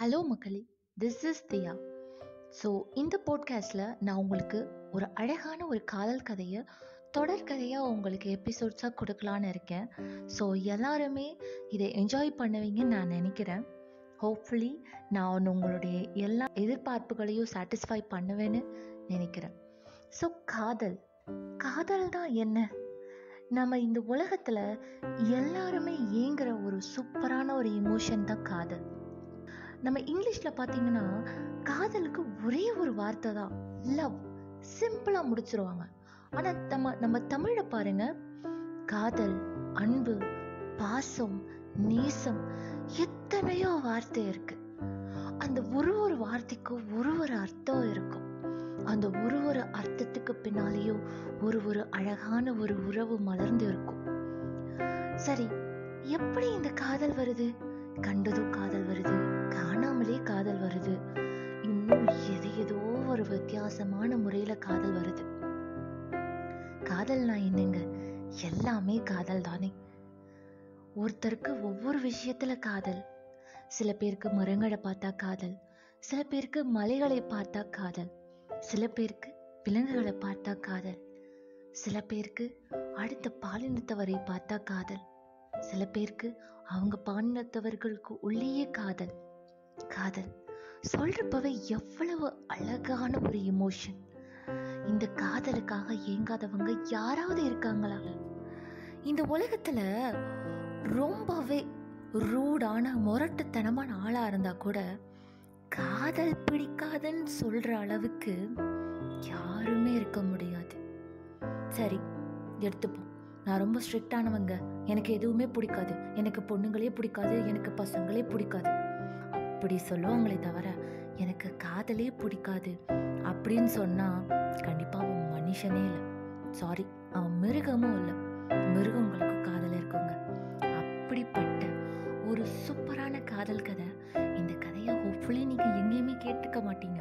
Hello மக்களே. This is Diya so இந்த போட்காஸ்டில் நான் உங்களுக்கு ஒரு அழகான ஒரு காதல் கதையை தொடர்கதையாக உங்களுக்கு எபிசோட்ஸாக கொடுக்கலான்னு இருக்கேன். ஸோ எல்லாருமே இதை என்ஜாய் பண்ணுவீங்கன்னு நான் நினைக்கிறேன். ஹோப்ஃபுல்லி நான் உங்களுடைய எல்லா எதிர்பார்ப்புகளையும் சாட்டிஸ்ஃபை பண்ணுவேன்னு நினைக்கிறேன். ஸோ காதல். காதல் தான் என்ன? நம்ம இந்த உலகத்தில் எல்லாருமே ஏங்குற ஒரு சூப்பரான ஒரு இமோஷன் தான் காதல். நம்ம இங்கிலீஷில் பார்த்தீங்கன்னா காதலுக்கு ஒரே ஒரு வார்த்தை தான் லவ் சிம்பிளாக முடிச்சிருவாங்க. ஆனால் நம்ம நம்ம தமிழை பாருங்க. காதல் அன்பு பாசம் நேசம் எத்தனையோ வார்த்தை இருக்கு. அந்த ஒரு ஒரு வார்த்தைக்கும் ஒரு ஒரு அர்த்தம் இருக்கும். அந்த ஒரு ஒரு அர்த்தத்துக்கு பின்னாலேயும் ஒரு ஒரு அழகான ஒரு உறவு மலர்ந்து இருக்கும். சரி எப்படி இந்த காதல் வருது? ஒரு வித்தியாசமான முறையில காதல் வருது. காதல்னா என்னங்க? எல்லாமே காதல் தானே. ஒருத்தருக்கு ஒவ்வொரு விஷயத்துல காதல். சில பேருக்கு மரங்களை பார்த்தா காதல். சில பேருக்கு மலைகளை பார்த்தா காதல். சில பேருக்கு விலங்குகளை பார்த்தா காதல். சில பேருக்கு அடுத்த பாலினத்தவரை பார்த்தா காதல். சில பேருக்கு அவங்க பாலினத்தவர்களுக்கு உள்ளேயே காதல். காதல். சொல்றப்பவே எவ்வளவு அழகான ஒரு எமோஷன் இந்த காதலுக்காக ஏங்காதவங்க யாராவது இருக்காங்களா? இந்த உலகத்துல ரொம்பவே ரூடான முரட்டுத்தனமான ஆளா இருந்தா கூட காதல் பிடிக்காதுன்னு சொல்ற அளவுக்கு யாருமே இருக்க முடியாது. சரி எடுத்துப்போம். நான் ரொம்ப ஸ்ட்ரிக்டானவங்க எனக்கு எதுவுமே பிடிக்காது. எனக்கு பொண்ணுங்களே பிடிக்காது. எனக்கு பசங்களே பிடிக்காது. அப்படி சொல்லுவாங்களே தவிர எனக்கு காதலே பிடிக்காது. அப்படின்னு சொன்னால் கண்டிப்பாக அவன் மனுஷனே இல்லை. சாரி அவன் மிருகமும் இல்லை. மிருகங்களுக்கு காதல் இருக்குங்க. அப்படிப்பட்ட ஒரு சூப்பரான காதல் கதை. இந்த கதையை ஹோப்ஃபுல்லி நீங்கள் எங்கேயுமே கேட்டுக்க மாட்டீங்க.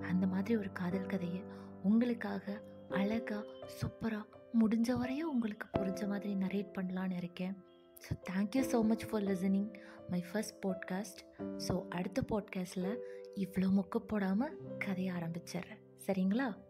அந்த மாதிரி ஒரு காதல் கதையை உங்களுக்காக அழகா சூப்பராக முடிஞ்ச வரையும் உங்களுக்கு புரிஞ்ச மாதிரி நரேட் பண்ணலான்னு இருக்கேன். So thank you so much for listening my first podcast so அடுத்த பாட்காஸ்டில் இவ்வளோ மொக்க போடாமல் கதையை ஆரம்பிச்சிடுறேன். சரிங்களா?